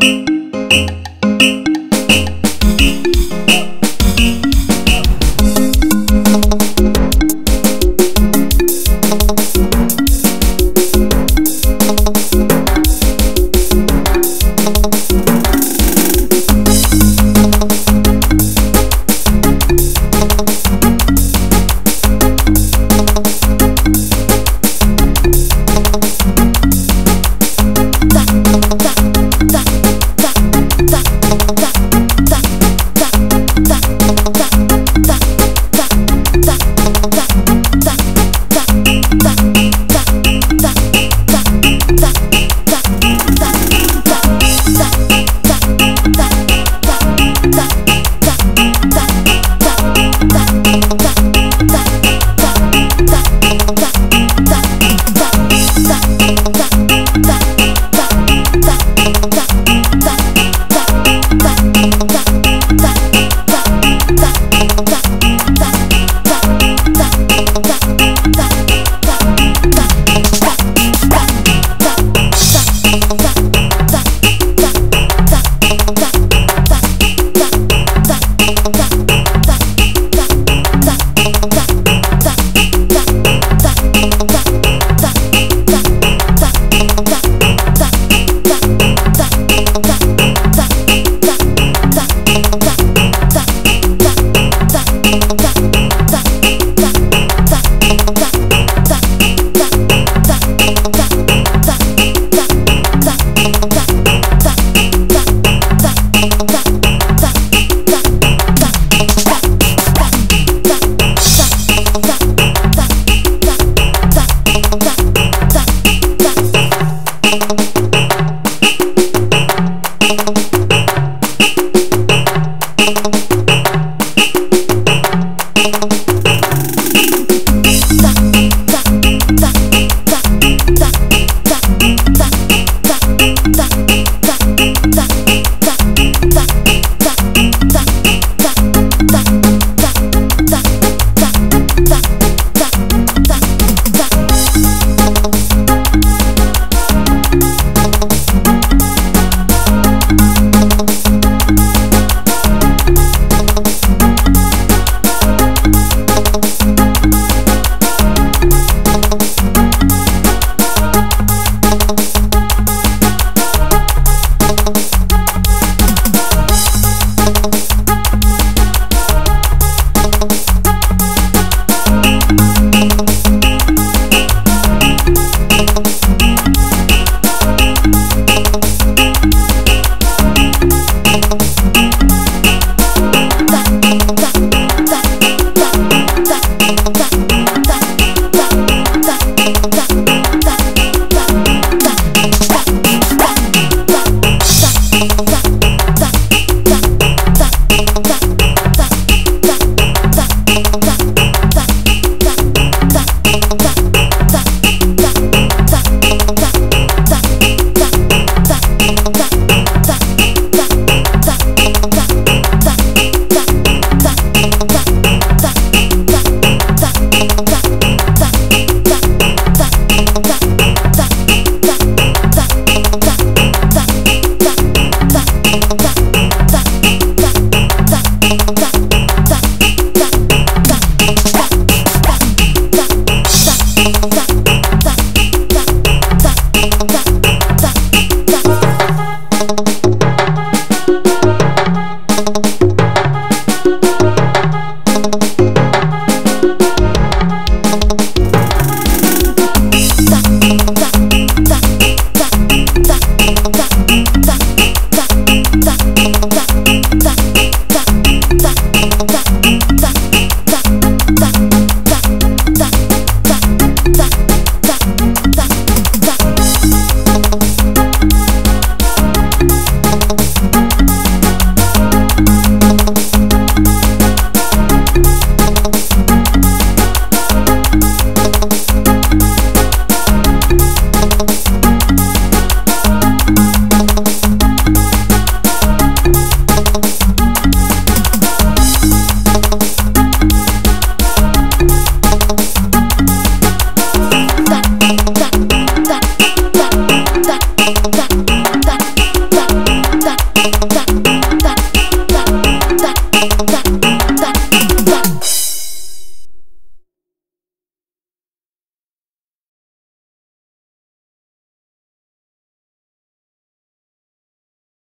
Música 짝짝